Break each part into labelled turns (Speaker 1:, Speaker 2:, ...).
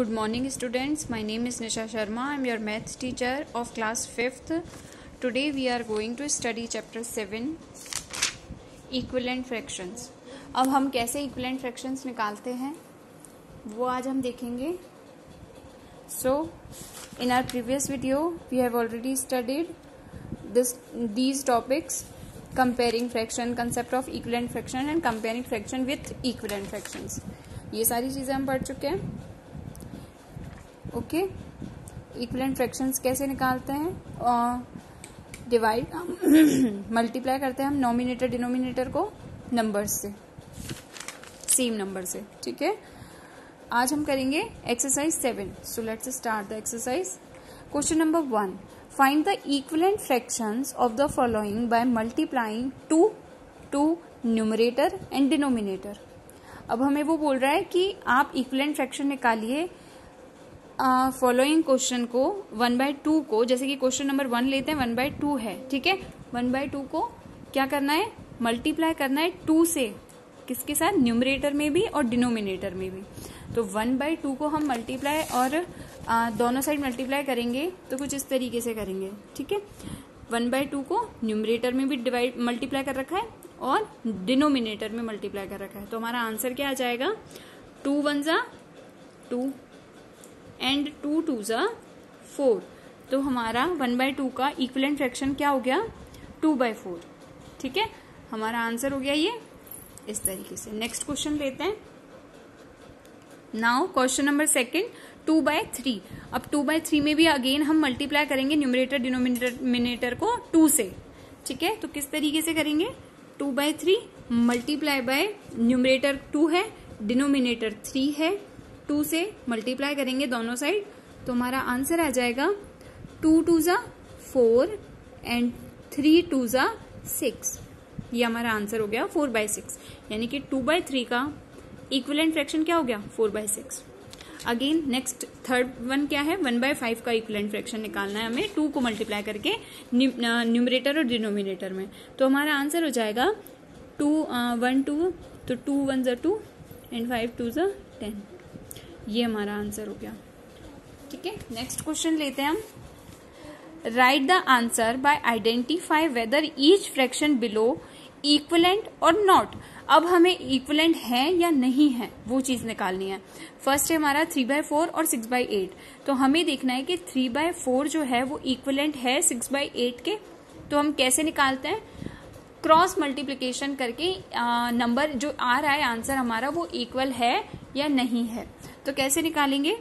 Speaker 1: Good morning students my name is Nisha Sharma I am your maths teacher of class fifth today we are going to study chapter seven equivalent fractions अब हम कैसे equivalent fractions निकालते हैं? वो आज हम देखेंगे। So in our previous video we have already studied this these topics comparing fraction concept of equivalent fraction and comparing fraction with equivalent fractions ये सारी चीज़ें हम पढ़ चुके हैं। ओके? इक्वलेंट फ्रैक्शंस कैसे निकालते हैं? डिवाइड मल्टीप्लाई करते हैं हम नॉमिनेटर डिनोमिनेटर को नंबर्स से। सेम नंबर से, ठीक है? आज हम करेंगे exercise seven so let's start the exercise question number one find the equivalent fractions of the following by multiplying two to numerator and denominator अब हमें वो बोल रहा है कि आप इक्वलेंट फ्रैक्शन निकालिए फॉलोइंग क्वेश्चन को वन बाय टू को जैसे कि क्वेश्चन नंबर वन लेते हैं वन बाय टू है ठीक है? वन बाय टू को क्या करना है? मल्टीप्लाई करना है टू से किसके साथ? न्यूमरेटर में भी और डिनोमिनेटर में भी। तो वन बाय टू को हम मल्टीप्लाई और आ, दोनों साइड मल्टीप्लाई करेंगे तो कुछ इस तरीके से करेंगे ठीक है? वन बाय टू को न्यूमरेटर में भी डिवाइड मल्टीप्लाई कर रखा है और डिनोमिनेटर में मल्टीप्लाई कर रखा है। तो हमारा आंसर क्या आ जाएगा? टू वन जा टू एंड टू टू ज़ा फोर। तो हमारा वन बाय टू का इक्वलेंट फ्रैक्शन क्या हो गया? Two by four. ठीक है? हमारा आंसर हो गया ये इस तरीके से। नेक्स्ट क्वेश्चन लेते हैं। Now question number second two by three. अब टू बाय थ्री में भी अगेन हम मल्टीप्लाई करेंगे न्यूमिनेटर डिनोमिनेटर को टू से। ठीक है? तो किस तरीके से करेंगे? Two by three multiply by numerator two है डिनोमिनेटर थ्री है टू से मल्टीप्लाई करेंगे दोनों साइड तो हमारा आंसर आ जाएगा टू टू ज़ा फोर एंड थ्री टू ज़ा सिक्स ये हमारा आंसर हो गया फोर बाय सिक्स यानी कि टू बाय थ्री का इक्वलेंट फ्रैक्शन क्या हो गया? Four by six again next third one क्या है? वन बाय फाइव का इक्वलेंट फ्रैक्शन निकालना है हमें टू को मल्टीप्लाई करके न्यूमरेटर और डिनोमिनेटर में. तो हमारा आंसर हो जाएगा टू वन टू तो टू वन ज़ा टू एंड फाइव टू ज़ा टेन ये हमारा आंसर हो गया। ठीक है? नेक्स्ट क्वेश्चन लेते हैं हम। Write the answer by identify whether each fraction below equivalent और नॉट अब हमें इक्वलेंट है या नहीं है, वो चीज़ निकालनी है। फ़र्स्ट है हमारा थ्री बाय फोर और सिक्स बाय एट तो हमें देखना है कि थ्री बाय फोर जो है, वो इक्वलेंट है सिक्स बाय एट के। तो हम कैसे निकालते हैं? क्रॉस मल्टीप्लीकेशन करके नंबर जो आ रहा है, आंसर हमारा वो इक्वल है या नहीं है। तो कैसे निकालेंगे?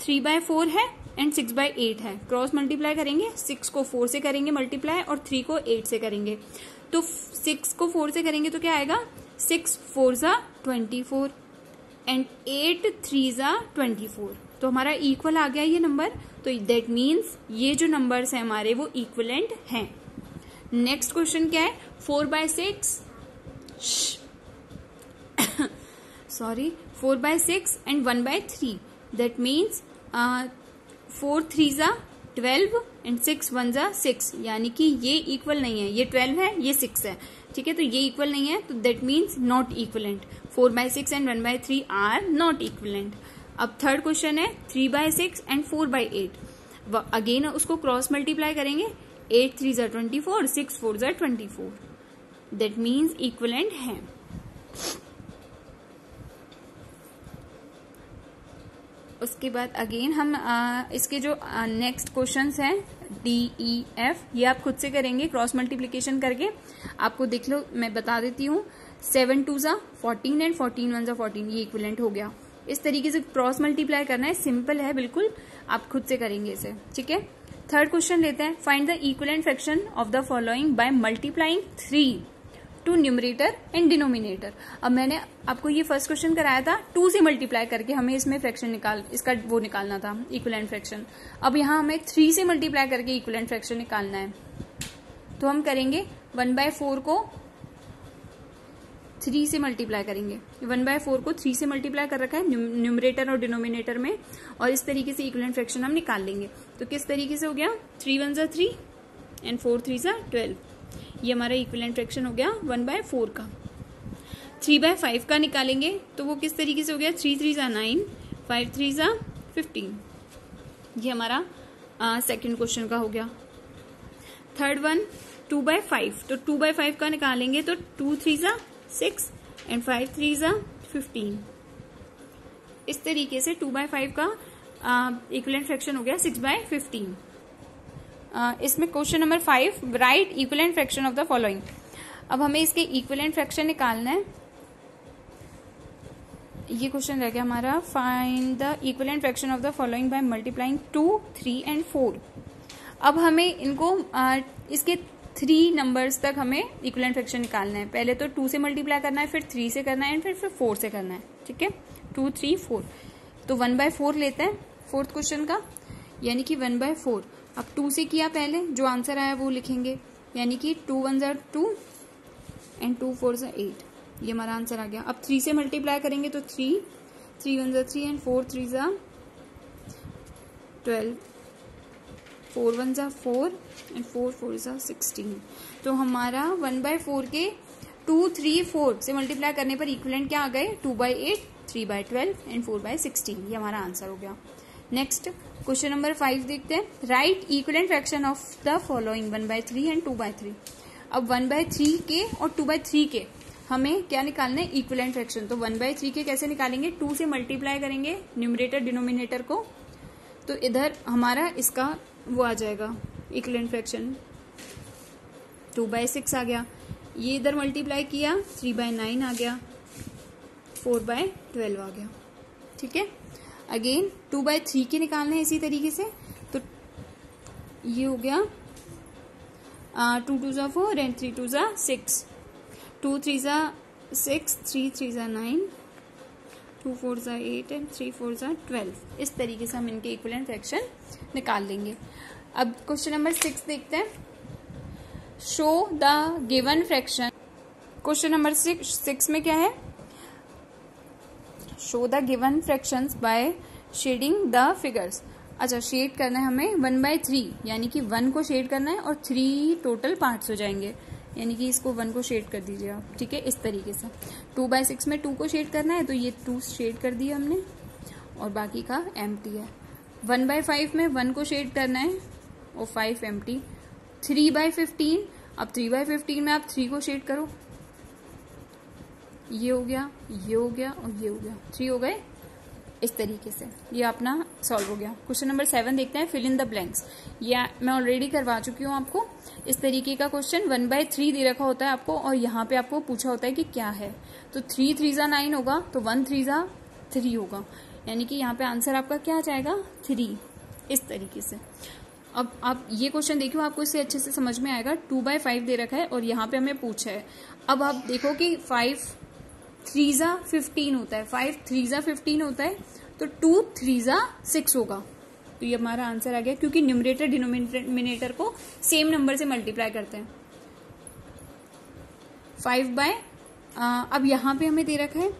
Speaker 1: थ्री बाय फोर है एंड सिक्स बाय एट है। क्रॉस मल्टीप्लाई करेंगे सिक्स को फोर से करेंगे मल्टीप्लाई और थ्री को एट से करेंगे। तो सिक्स को फोर से करेंगे तो क्या आएगा? सिक्स फोर ज़ा twenty four and eight three ज़ा ट्वेंटी फोर तो हमारा इक्वल आ गया ये नंबर तो दैट मीन्स ये जो नंबर्स है हमारे वो इक्वलेंट हैं। नेक्स्ट क्वेश्चन क्या है? Four by six sorry four by six and one by three that means four three ज़ा ट्वेल्व एंड सिक्स वन ज़ा सिक्स यानी कि ये इक्वल नहीं है. ये ट्वेल्व है, ये सिक्स है. ठीक है? तो ये इक्वल नहीं है तो that means not equivalent four by six and one by three are not equivalent अब थर्ड क्वेश्चन है three by six and four by eight again उसको क्रॉस मल्टीप्लाई करेंगे. एट थ्री ज़ा ट्वेंटी फोर सिक्स फोर ज़ा twenty four that means equivalent है. उसके बाद again हम आ, इसके जो नेक्स्ट क्वेश्चंस हैं डी ई एफ़ ये आप खुद से करेंगे क्रॉस मल्टीप्लीकेशन करके. आपको देख लो मैं बता देती हूँ सेवन टू ज़ा फोर्टीन एंड फोर्टीन वन ज़ा फोर्टीन ये इक्विलेंट हो गया. इस तरीके से क्रॉस मल्टीप्लाई करना है सिंपल है बिल्कुल. आप खुद से करेंगे इसे ठीक है? थर्ड क्वेश्चन लेते हैं. Find the equivalent fraction of the following by multiplying three to numerator and denominator अब मैंने आपको ये फ़र्स्ट क्वेश्चन कराया था. टू से मल्टीप्लाई करके हमें इसमें फ्रैक्शन निकाल, इसका वो निकालना था इक्वलेंट फ्रैक्शन अब यहाँ हमें थ्री से मल्टीप्लाई करके इक्वलेंट फ्रैक्शन निकालना है. तो हम करेंगे वन बाय फोर को थ्री से मल्टीप्लाई करेंगे। वन बाय फोर को थ्री से मल्टीप्लाई कर रखा है न्यूमरेटर और डिनोमिनेटर में, और इस तरीके से इक्वलेंट फ्रैक्शन हम निकाल लेंगे। तो किस तरीके से हो गया? थ्री वन जा थ्री एंड फोर थ्री जा ट्वेल्व। ये हमारा इक्वलेंट फ्रैक्शन हो गया वन बाय फोर का। थ्री बाय फाइव का निकालेंगे तो वो किस तरीके से हो गया? थ्री थ्री ज़ा नाइन, फाइव थ्री ज़ा फिफ्टीन। ये हमारा सेकेंड क्वेश्चन का हो गया। Third one two by five तो टू बाय फाइव का निकालेंगे तो टू थ्री ज़ा सिक्स एंड फाइव थ्री ज़ा फिफ्टीन इस तरीके से टू बाय फाइव का इक्वलेंट फ्रैक्शन हो गया सिक्स बाय फिफ्टीन इसमें question number five right equivalent fraction of the following अब हमें इसके इक्वलेंट फ्रैक्शन निकालना है। ये क्वेश्चन रह गया हमारा find the equivalent fraction of the following by multiplying two three and four अब हमें इनको आ, इसके थ्री नंबर्स तक हमें इक्वलेंट फ्रैक्शन निकालना है। पहले तो टू से मल्टीप्लाई करना है, फिर थ्री से करना है एंड फिर फिर फोर से करना है, ठीक है? टू थ्री फोर तो वन बाय फोर लेते हैं फोर्थ क्वेश्चन का। यानी कि वन बाय फोर अब टू से किया पहले, जो आंसर आया वो लिखेंगे। यानी कि टू वन ज़ा टू एंड टू फोर ज़ा एट ये हमारा आंसर आ गया। अब थ्री से मल्टीप्लाई करेंगे तो थ्री थ्री वन ज़ा थ्री एंड फोर थ्री ज़ा ट्वेल्व फोर वन ज़ा फोर एंड फोर फोर ज़ा सिक्सटीन। तो हमारा वन बाय फोर के टू, थ्री, फोर से मल्टीप्लाई करने पर इक्वलेंट क्या आ गए? Two by eight, three by twelve and four by sixteen. ये हमारा आंसर हो गया। नेक्स्ट क्वेश्चन नंबर फाइव देखते हैं। Right equivalent fraction of the following one by three and two by three अब वन बाय थ्री के और to by three के हमें क्या निकालना है? इक्वलेंट फ्रैक्शन तो वन बाय थ्री के कैसे निकालेंगे? टू से मल्टीप्लाई करेंगे न्यूमरेटर डिनोमिनेटर को। तो इधर हमारा इसका वो आ जाएगा equivalent fraction two by six आ गया. ये इधर मल्टीप्लाई किया थ्री बाय नाइन आ गया. फोर बाय ट्वेल्व आ गया. ठीक है? अगेन टू बाय थ्री के निकालने इसी तरीके से. तो ये हो गया टू टू ज़ा फोर एंड थ्री टू ज़ा सिक्स टू थ्री ज़ा सिक्स थ्री थ्री ज़ा नाइन टू फोर ज़ा एट एंड थ्री फोर ज़ा ट्वेल्व। इस तरीके से हम इनके इक्वलेंट फ्रैक्शन निकाल लेंगे। अब क्वेश्चन नंबर सिक्स देखते हैं। Show the given fraction question number six six में क्या है? Show the given fraction by shading the figures अच्छा शेड करना है हमें। वन बाय थ्री यानी कि वन को शेड करना है और थ्री टोटल पार्ट्स हो जाएँगे। यानी कि इसको वन को शेड कर दीजिए आप, ठीक है? इस तरीके से। टू बाय सिक्स में टू को शेड करना है तो ये टू शेड कर दिया हमने। और बाकी का एम है। वन बाय फाइव में वन को शेड करना है, और five empty three by fifteen अब थ्री बाय फिफ्टीन में आप थ्री को शेड करो। ये हो गया, ये हो गया, और ये हो गया। थ्री हो गए? इस तरीके से। ये अपना सॉल्व हो गया। क्वेश्चन नंबर सेवन देखते हैं फिल इन द ब्लैंक्स ये मैं ऑलरेडी करवा चुकी हूँ आपको। इस तरीके का क्वेश्चन वन बाय थ्री दे रखा होता है आपको और यहाँ पे आपको पूछा होता है कि क्या है। तो थ्री थ्री ज़ा नाइन होगा तो वन थ्री ज़ा थ्री होगा। यानी कि यहाँ पे आंसर आपका क्या आ जाएगा? थ्री इस तरीके से। अब आप ये क्वेश्चन देखियो आपको इससे अच्छे से समझ में आएगा। टू बाय फाइव दे रखा है और यहाँ पे हमें पूछा है। अब आप देखो कि फाइव थ्री ज़ा फिफ्टीन होता है। फाइव थ्री ज़ा फिफ्टीन होता है। तो टू, थ्री ज़ा सिक्स होगा। तो ये हमारा आंसर आ गया, क्योंकि न्यूमरेटर डिनोमिनेटर को सेम नंबर से मल्टीप्लाई करते हैं। फाइव बाय अब यहाँ पे हमें दे रखा है,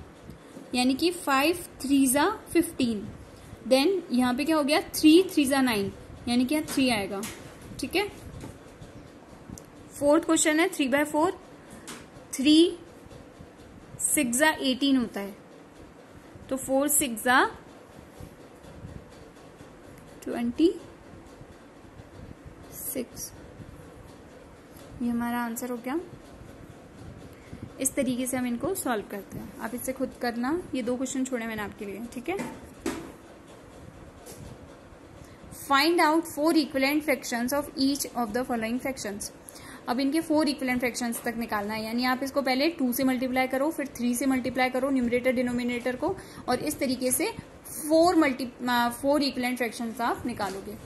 Speaker 1: यानी कि फाइव थ्री ज़ा फिफ्टीन देन यहाँ पे क्या हो गया थ्री थ्री ज़ा नाइन यानी कि थ्री आएगा। ठीक है? फोर्थ क्वेश्चन है three by four three sixes eighteen होता है। तो फोर सिक्सा ट्वेंटी सिक्स। ये हमारा आंसर हो गया। इस तरीके से हम इनको सॉल्व करते हैं। आप इससे खुद करना। ये दो क्वेश्चन छोड़े मैंने आपके लिए, ठीक है? Find out four equivalent fractions of each of the following fractions अब इनके फोर इक्वलेंट फ्रैक्शंस तक निकालना है। यानी आप इसको पहले टू से मल्टीप्लाई करो, फिर थ्री से मल्टीप्लाई करो न्यूमरेटर डिनोमिनेटर को, और इस तरीके से four multi four equivalent fractions आप निकालोगे।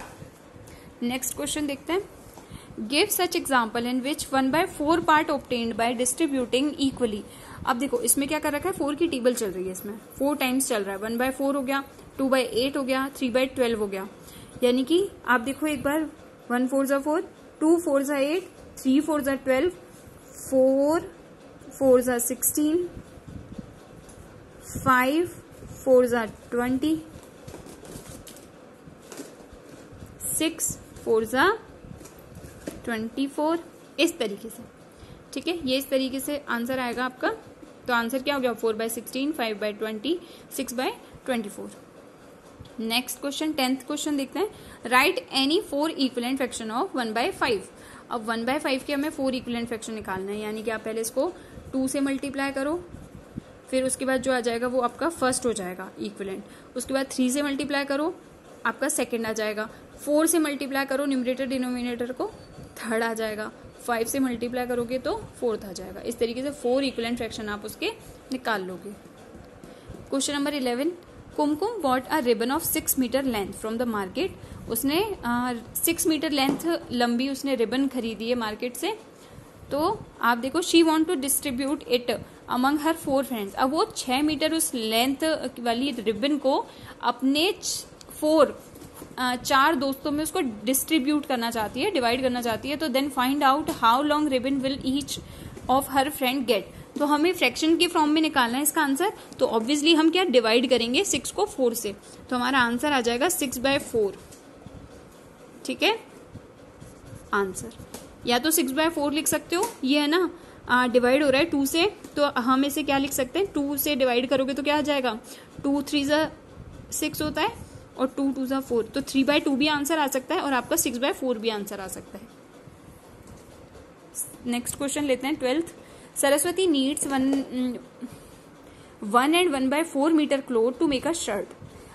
Speaker 1: नेक्स्ट क्वेश्चन देखते हैं। Give such example in which one by four part obtained by distributing equally अब देखो, इसमें क्या कर रखा है? फोर की टेबल चल रही है इसमें। फोर टाइम्स चल रहा है। वन बाय फोर हो गया टू बाय एट हो गया थ्री बाय ट्वेल्व हो गया। यानी कि आप देखो एक बार वन फोर जा फोर टू फोर जा एट थ्री फोर ज़ा ट्वेल्व फोर फोर ज़ा सिक्सटीन फाइव फोर ज़ा ट्वेंटी, सिक्स फोर ज़ा ट्वेंटी फोर, इस तरीके से। ठीक है, ये इस तरीके से आंसर आएगा आपका। तो आंसर क्या हो गया? Four by sixteen, five by twenty, six by twenty four. Next question, tenth question देखते हैं। Write any four equivalent fraction of one by five. अब वन बाय फाइव के हमें फोर इक्वलेंट फ्रैक्शन निकालना है, यानी कि आप पहले इसको टू से मल्टीप्लाई करो फिर उसके बाद जो आ जाएगा वो आपका फ़र्स्ट हो जाएगा इक्वलेंट उसके बाद थ्री से मल्टीप्लाई करो, आपका सेकेंड आ जाएगा. फोर से मल्टीप्लाई करो न्यूमरेटर डिनोमिनेटर को थर्ड आ जाएगा. फाइव से मल्टीप्लाई करोगे तो फोर्थ आ जाएगा. इस तरीके से फोर इक्वलेंट फ्रैक्शन आप उसके निकाल लोगे. Question number eleven Kumkum bought a ribbon of six metre length from the market उसने सिक्स मीटर लेंथ लंबी उसने रिबन खरीदी है मार्केट से. तो आप देखो she want to distribute it among her four friends अब वो छह मीटर उस लेंथ वाली रिबन को अपने फोर चार दोस्तों में उसको डिस्ट्रीब्यूट करना चाहती है डिवाइड करना चाहती है तो then find out how long ribbon will each of her friend get तो हमें फ्रैक्शन के फॉर्म में निकालना है इसका आंसर तो ऑब्वियसली हम क्या डिवाइड करेंगे सिक्स को फोर से. तो हमारा आंसर आ जाएगा सिक्स बाय फोर ठीक है? आंसर या तो सिक्स बाय फोर लिख सकते हो, ये है ना डिवाइड हो रहा है टू से तो हम इसे क्या लिख सकते हैं? टू से डिवाइड करोगे तो क्या आ जाएगा? टू थ्री ज़ा सिक्स होता है और टू टू ज़ा फोर तो थ्री बाय टू भी आंसर आ सकता है और आपका सिक्स बाय फोर भी आंसर आ सकता है। नेक्स्ट क्वेश्चन लेते हैं twelfth Saraswati needs one one and one by four metre cloth to make a shirt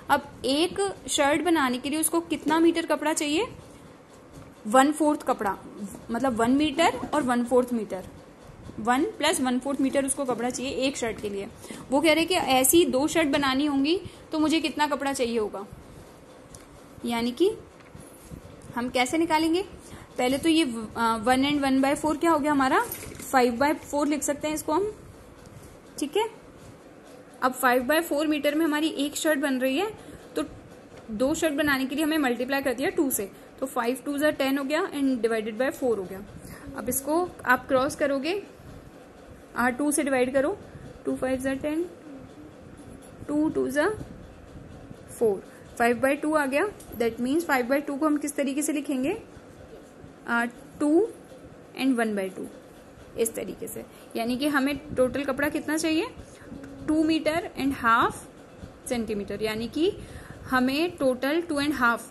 Speaker 1: अब एक शर्ट बनाने के लिए उसको कितना मीटर कपड़ा चाहिए? वन फोर्थ कपड़ा मतलब वन मीटर और one fourth metre one plus one fourth metre उसको कपड़ा चाहिए एक शर्ट के लिए। वो कह रहे कि ऐसी दो शर्ट बनानी होंगी तो मुझे कितना कपड़ा चाहिए होगा? यानी कि हम कैसे निकालेंगे? पहले तो ये one and one by four क्या हो गया हमारा? फाइव बाय फोर लिख सकते हैं इसको हम। ठीक है? अब फाइव बाय फोर मीटर में हमारी एक शर्ट बन रही है तो दो शर्ट बनाने के लिए हमें मल्टीप्लाई कर दिया टू से। तो फाइव टू ज़ा टेन हो गया एंड डिवाइडेड बाय फोर हो गया। अब इसको आप क्रॉस करोगे आर टू से डिवाइड करो टू फाइव ज़ा टेन टू टू ज़ा फोर फाइव बाय टू आ गया that means five by two को हम किस तरीके से लिखेंगे? Two and one by two इस तरीके से। यानी कि हमें टोटल कपड़ा कितना चाहिए? Two metre and half centimetre यानी कि हमें total two and half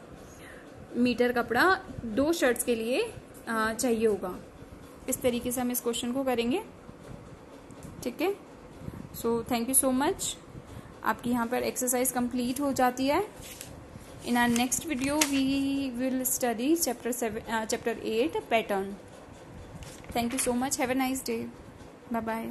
Speaker 1: metre कपड़ा दो शर्ट्स के लिए चाहिए होगा इस तरीके से हम इस क्वेश्चन को करेंगे ठीक है so thank you so much आपकी यहाँ पर एक्सरसाइज कंप्लीट हो जाती है in our next video we will study chapter seven chapter eight pattern Thank you so much. Have a nice day. Bye bye.